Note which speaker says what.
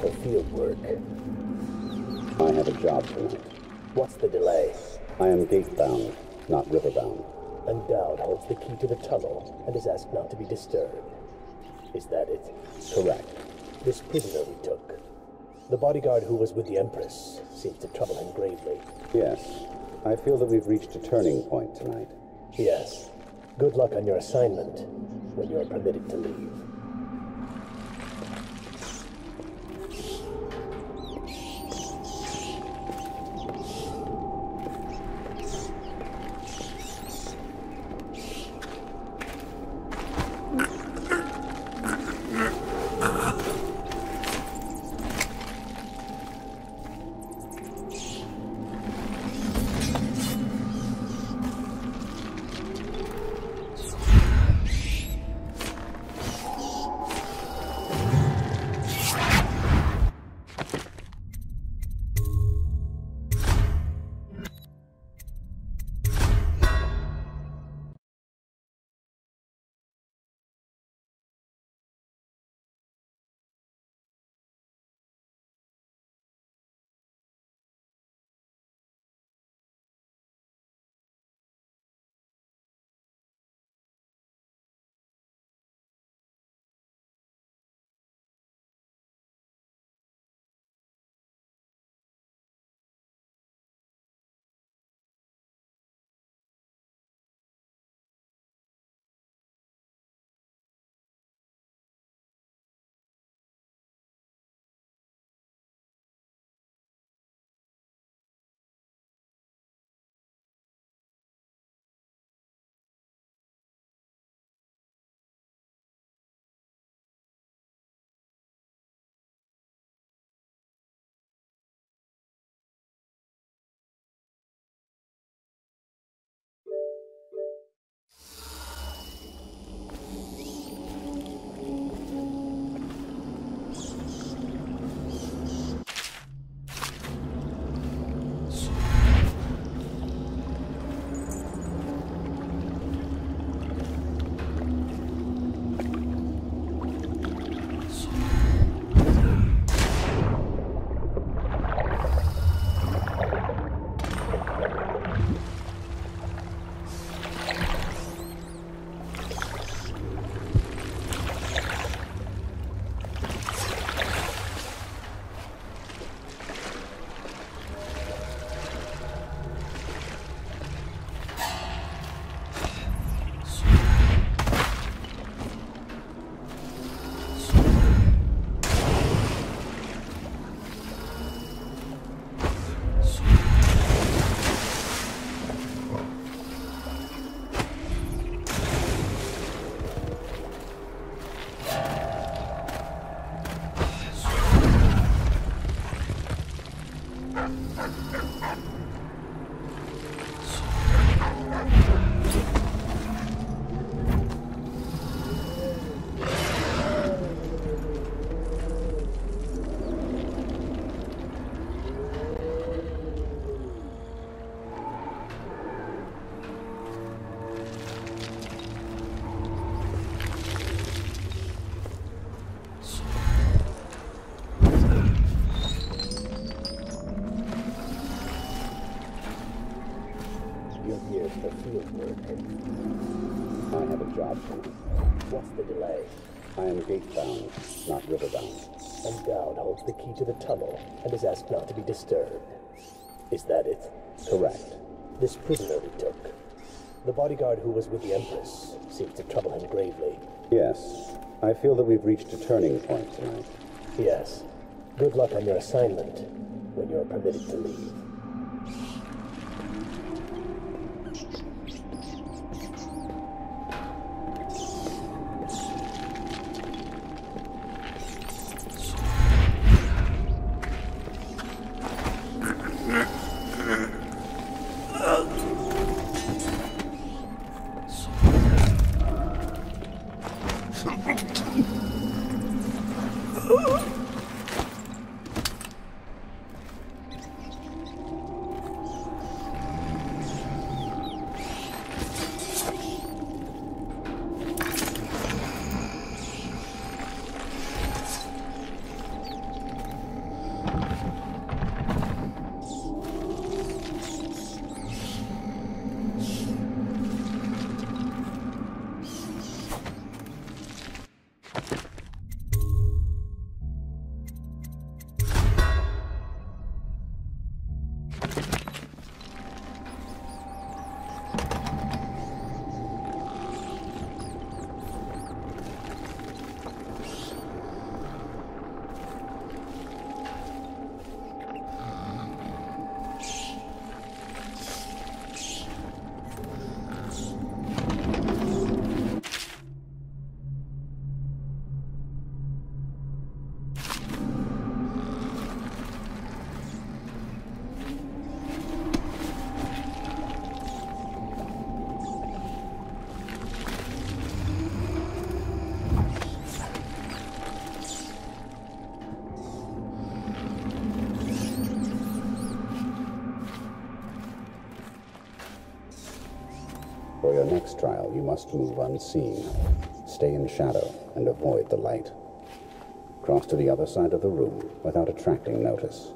Speaker 1: for field work.
Speaker 2: I have a job tonight.
Speaker 1: What's the delay?
Speaker 2: I am gate-bound, not river-bound.
Speaker 1: And Daud holds the key to the tunnel and is asked not to be disturbed. Is that it?
Speaker 2: Correct.
Speaker 1: This prisoner we took. The bodyguard who was with the Empress seems to trouble him gravely.
Speaker 2: Yes. I feel that we've reached a turning point tonight.
Speaker 1: Yes. Good luck on your assignment when you are permitted to leave.
Speaker 2: Job.
Speaker 1: What's the delay?
Speaker 2: I am gate-bound, not river-bound.
Speaker 1: And Daud holds the key to the tunnel and is asked not to be disturbed. Is that it?
Speaker 2: Correct.
Speaker 1: This prisoner we took. The bodyguard who was with the Empress seems to trouble him gravely.
Speaker 2: Yes. I feel that we've reached a turning point tonight.
Speaker 1: Yes. Good luck on your assignment when you are permitted to leave.
Speaker 2: Next trial, you must move unseen. Stay in shadow and avoid the light. Cross to the other side of the room without attracting notice.